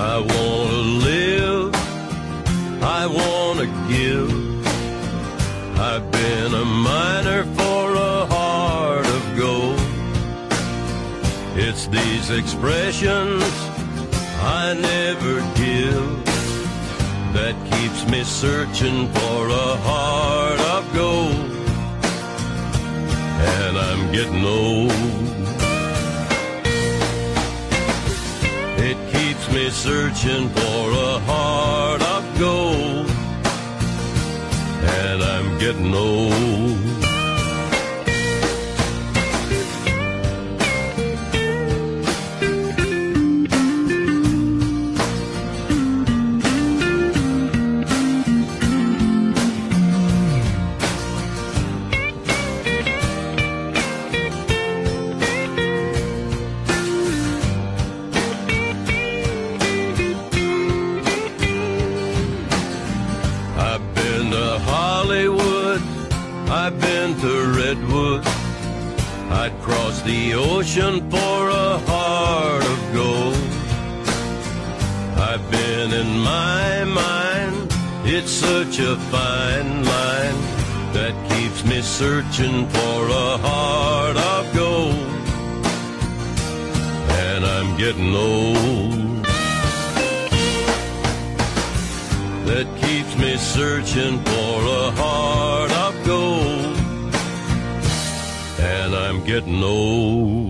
I wanna live, I wanna give. I've been a miner for a heart of gold. It's these expressions I never give that keeps me searching for a heart of gold. And I'm getting old. It keeps me searching for a heart of gold. And I'm getting old. I've been to Redwood. I'd cross the ocean for a heart of gold. I've been in my mind, it's such a fine line that keeps me searching for a heart of gold. And I'm getting old. that keeps me searching for a heart And I'm